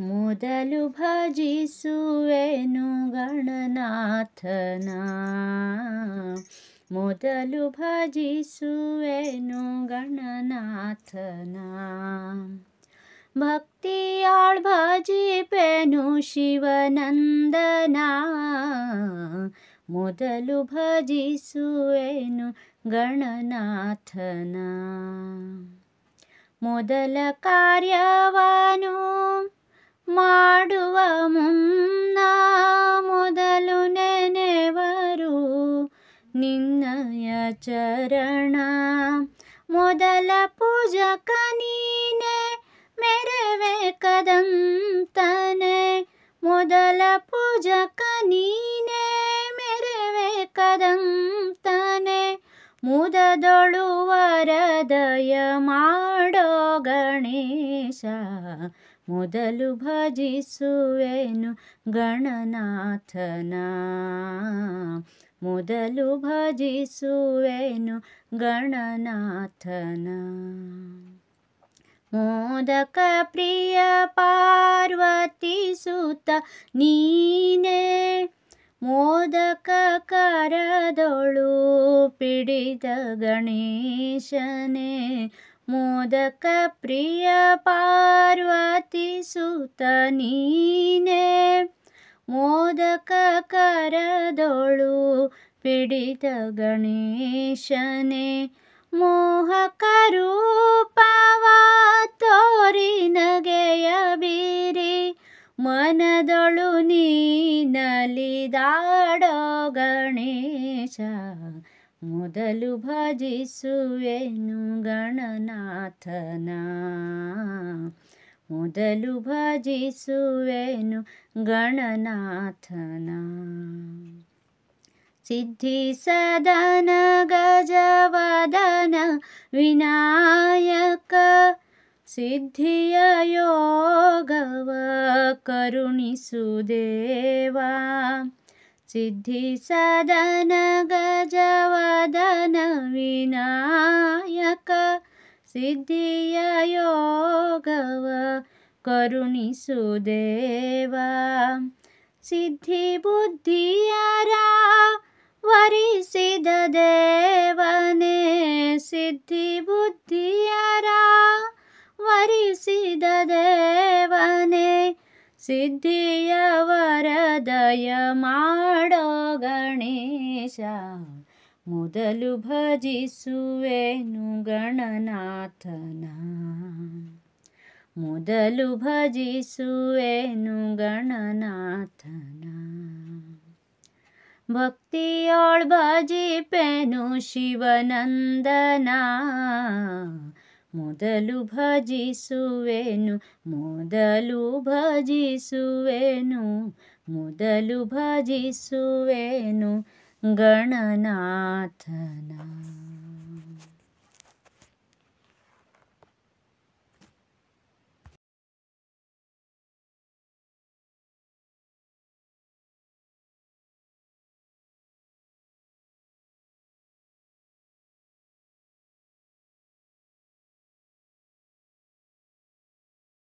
ಮೊದಲು ಭಜಿಸುವೆನು ಗಣನಾಥನ ಮೊದಲು ಭಜಿಸುವೆನು ಗಣನಾಥನ ಭಕ್ತಿಯಾಳ್ ಭಜಿಪೆನು ಶಿವನಂದನ ಮೊದಲು ಭಜಿಸುವೆನು ಗಣನಾಥನ ಮೊದಲ ಕಾರ್ಯವನು ಮಾಡುವ ಮುನ್ನ ಮೊದಲು ನೆನೆವರು ನಿನ್ನಯ ಚರಣ ಮೊದಲ ಪೂಜಕ ನೀನೆ ಮೆರವೆ ಕದಂತನೆ. ಮೊದಲ ಪೂಜಕ ನೀನೆ ಮೆರವೆ ಕದಂತನೆ. ಮುದದೊಳು ವರದಯ ಮಾಡೋ ಗಣೇಶ, ಮೊದಲು ಭಜಿಸುವೆನು ಗಣನಾಥನ. ಮೊದಲು ಭಜಿಸುವೆನು ಗಣನಾಥನ. ಮೋದಕ ಪ್ರಿಯ ಪಾರ್ವತಿ ಸುತ ನೀನೇ, ಮೋದಕ ಕರದೊಳು ಪಿಡಿದ ಗಣೇಶನೇ ಮೋದಕ ಪ್ರಿಯ ಪಾರ್ವತಿ ಸುತ ನೀನೇ, ಮೋದಕ ಕರದೊಳು ಪಿಡಿತ ಗಣೇಶನೇ ಮೋಹಕ ರೂಪವ ತೋರಿ ನಗೆಯ ಬೀರಿ, ಮನದೊಳು ನೀನಲಿದಾಡೋ ಗಣೇಶ. ಮೊದಲು ಭಜಿಸುವೆನು ಗಣನಾಥನ ಮೊದಲು ಭಜಿಸುವೆನು ಗಣನಾಥನ ಸಿದ್ಧಿ ಸದನ ಗಜವದನ ವಿನಾಯಕ ಸಿದ್ಧಿಯ सिद्धिसदन गजवदन विनायक। सिद्धियोगव करुणिसुदेवा सिद्धिबुद्धियरा वरिषिधेवन् ಸಿದ್ಧಿಯ ವರದಯ ಮಾಡೋ ಗಣೇಶ ಮೊದಲು ಭಜಿಸುವೆನು ಗಣನಾಥನ ಮೊದಲು ಭಜಿಸುವೆನು ಗಣನಾಥನ ಭಕ್ತಿಯೋಳ್ ಭಜಿಪೆನು ಶಿವನಂದನ ಮೊದಲು ಭಜಿಸುವೆನು ಮೊದಲು ಭಜಿಸುವೆನು ಮೊದಲು ಭಜಿಸುವೆನು ಗಣನಾಥನ.